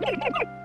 来い!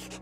you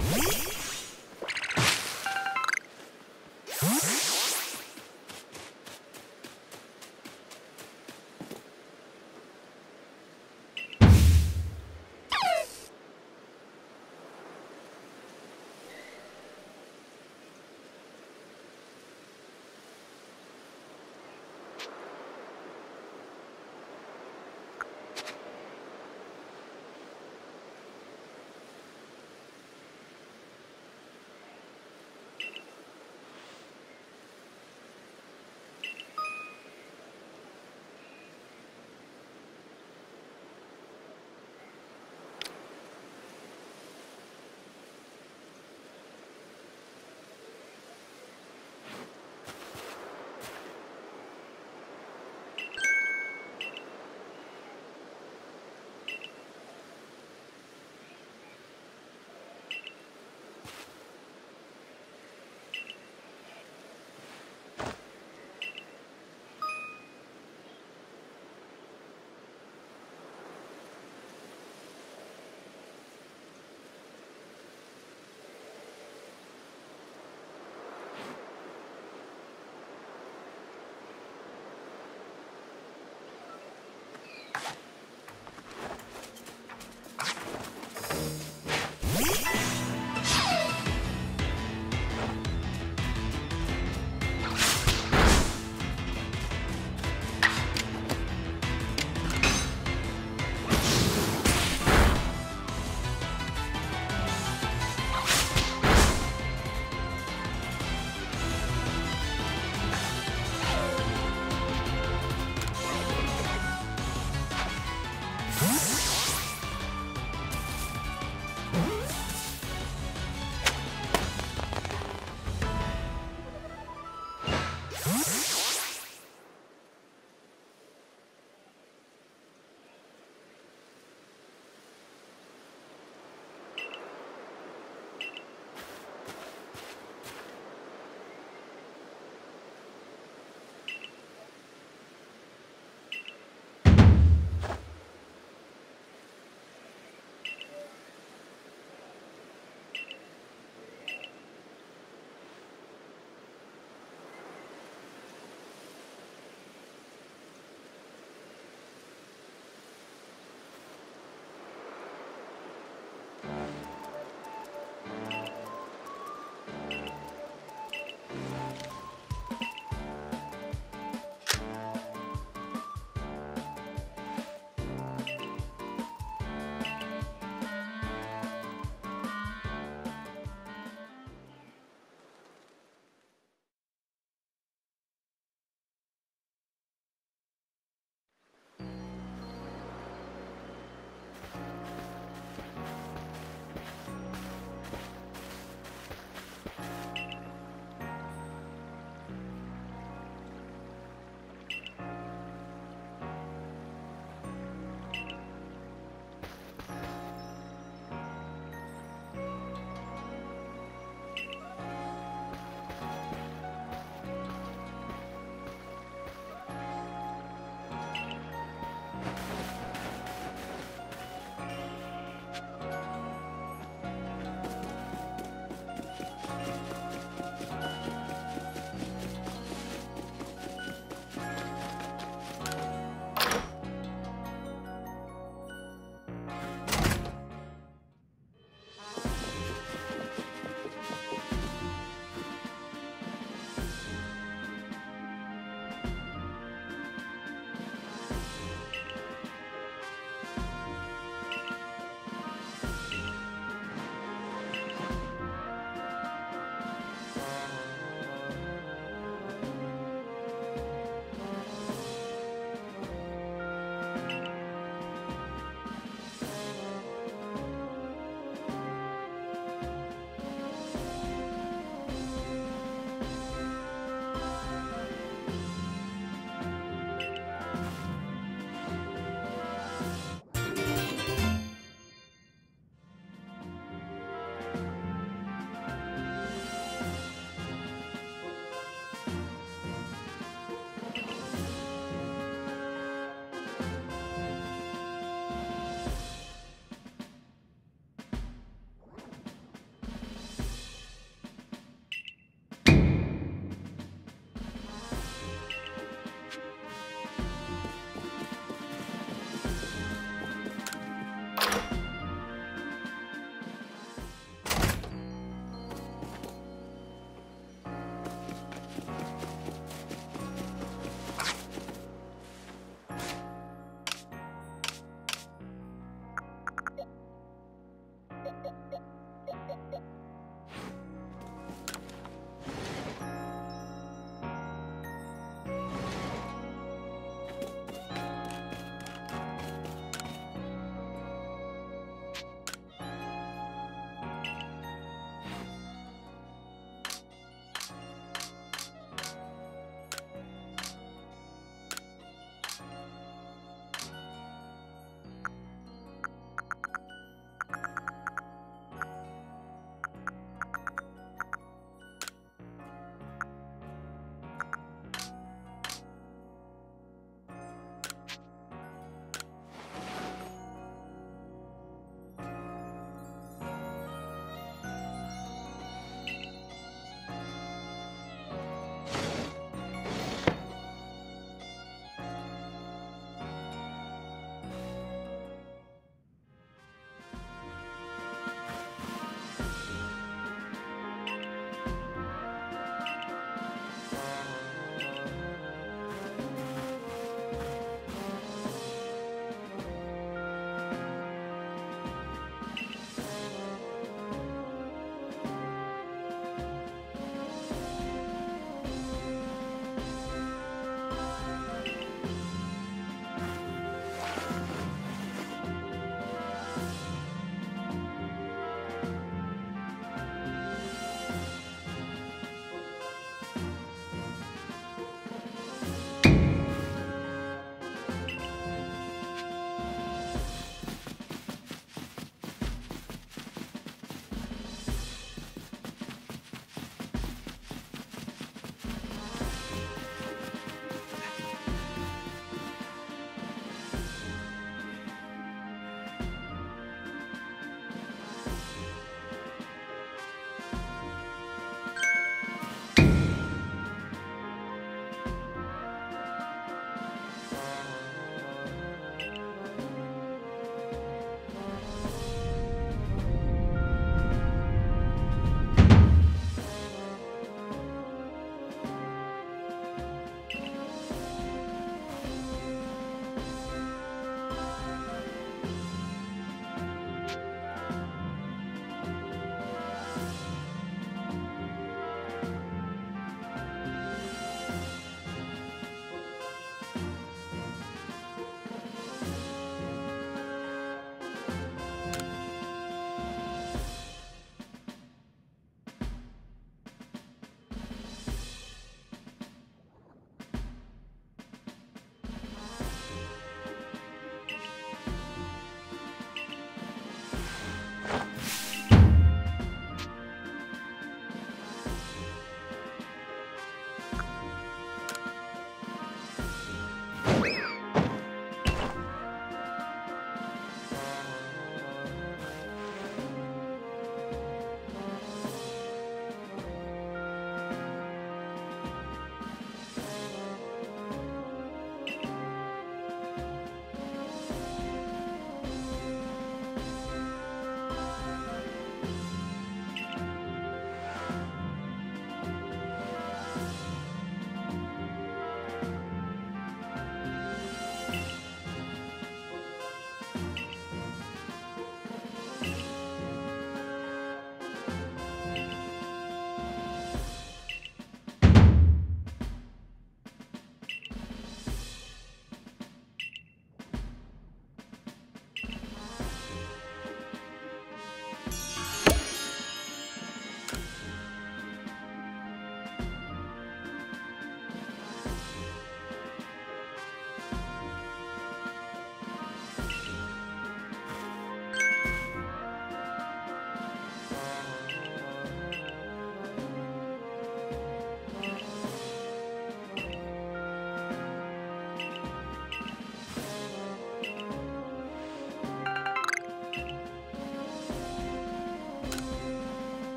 Yeah.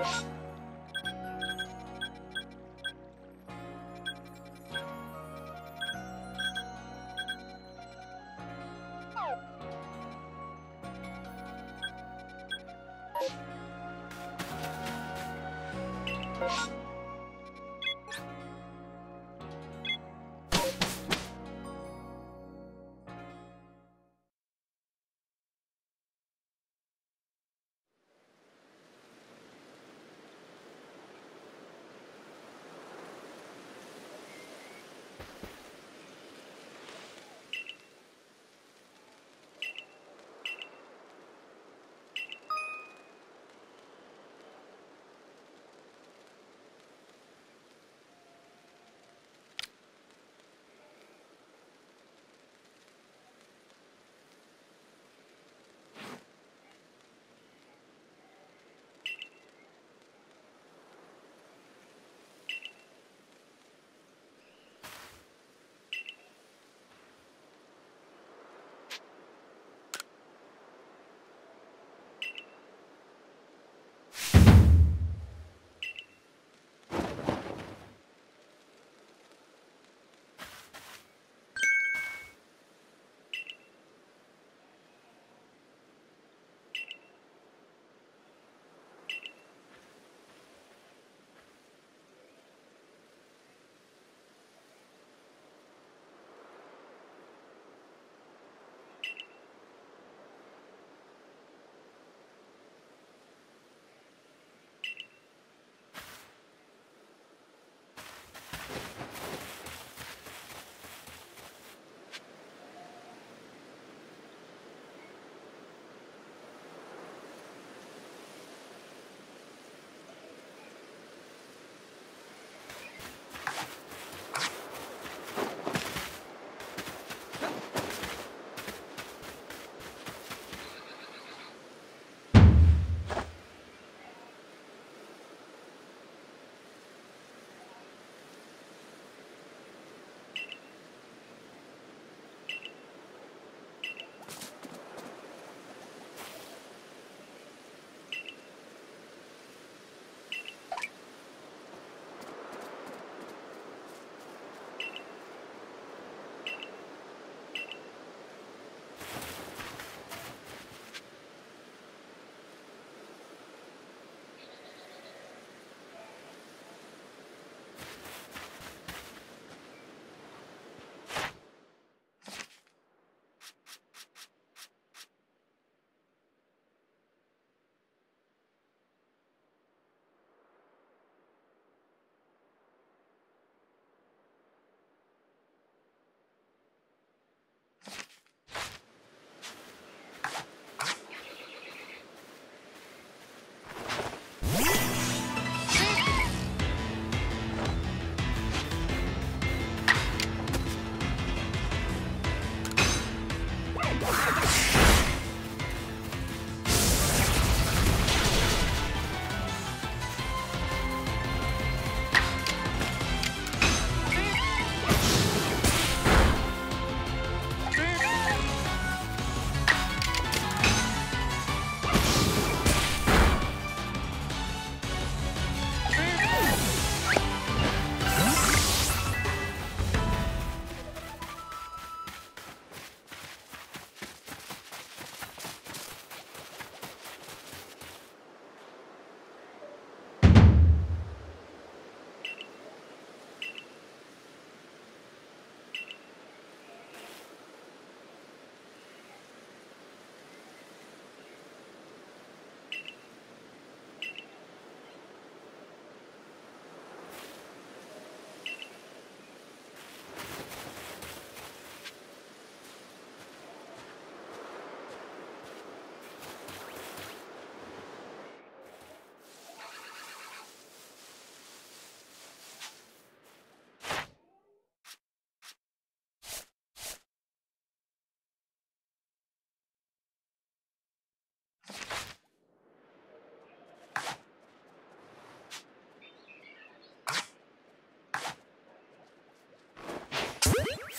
you.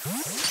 Huh?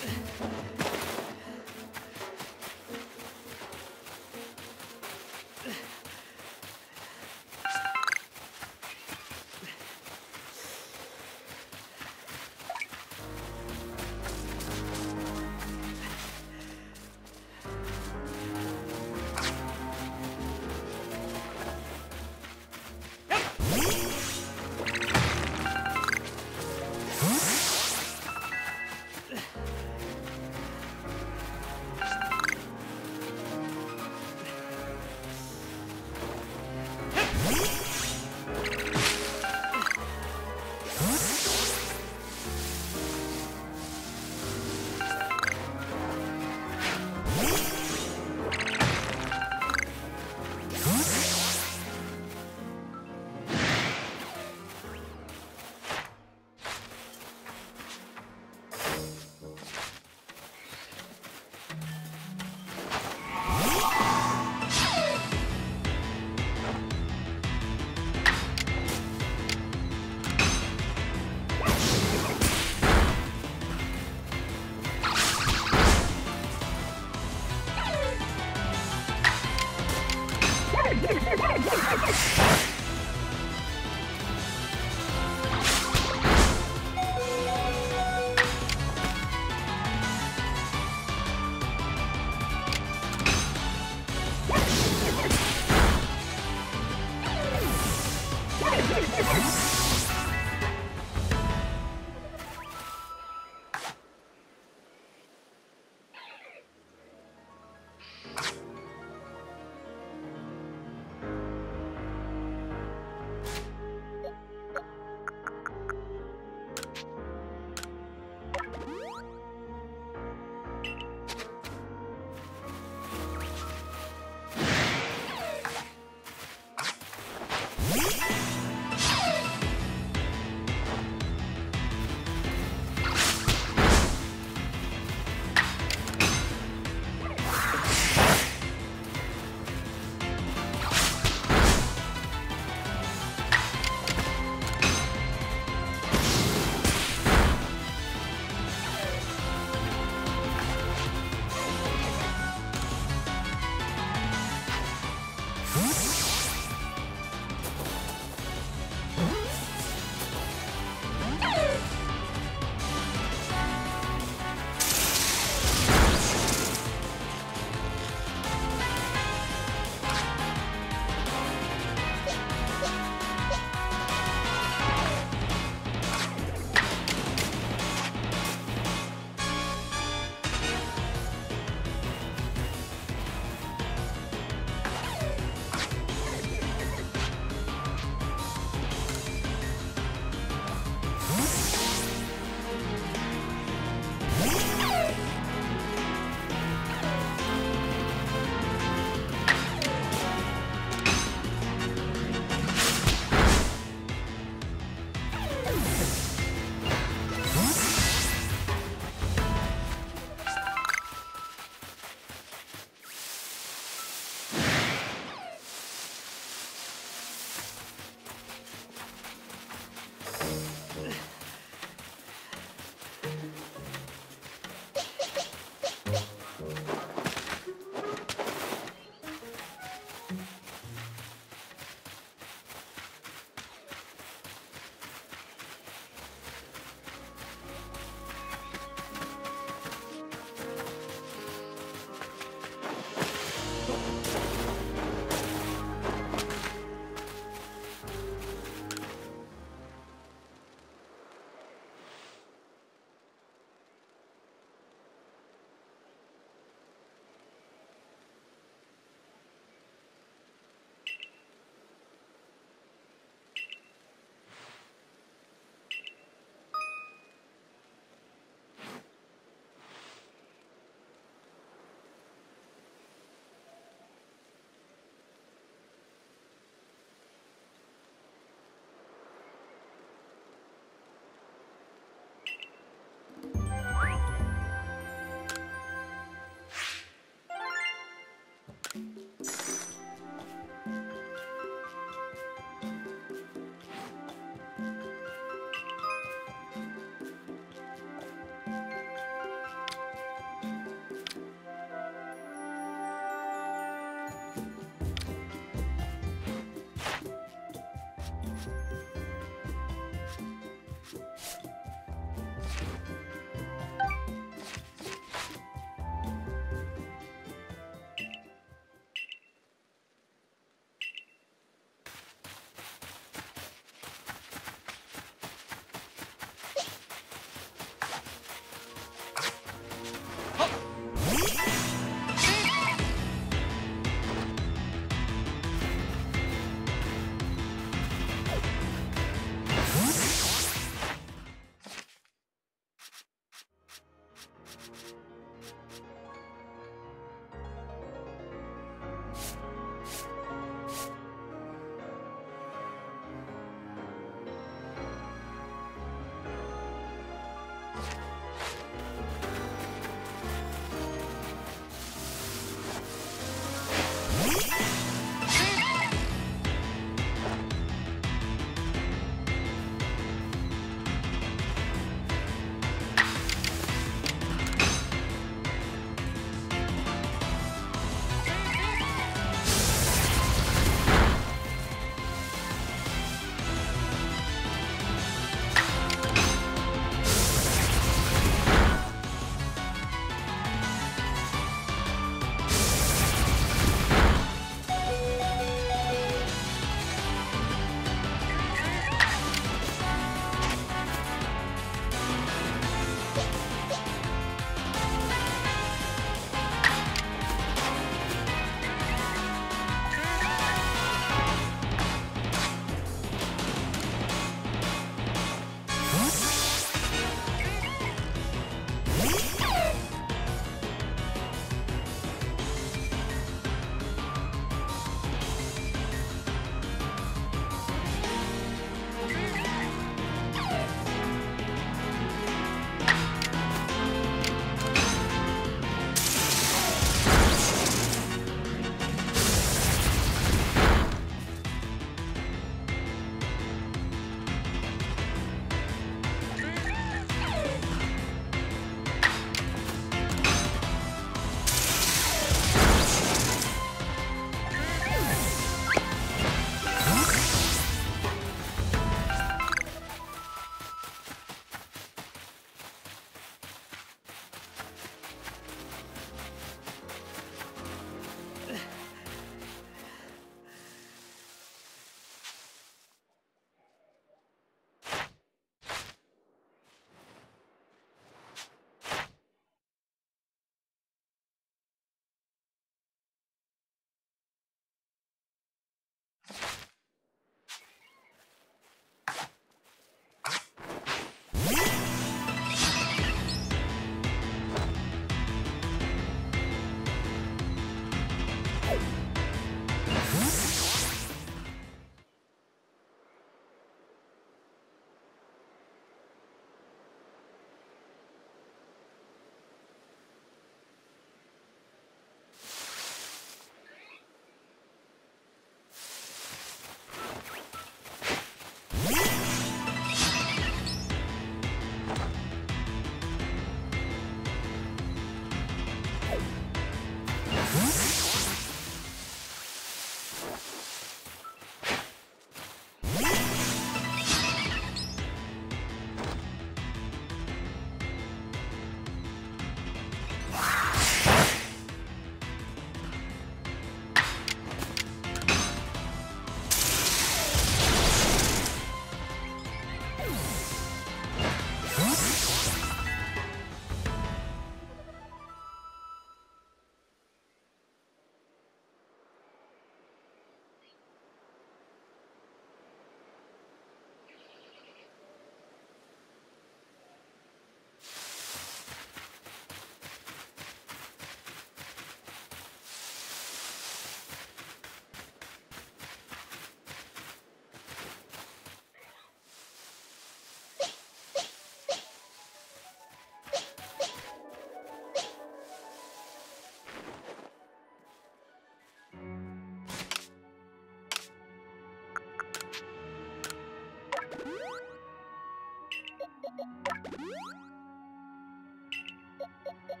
Ha ha ha!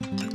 Mm-hmm.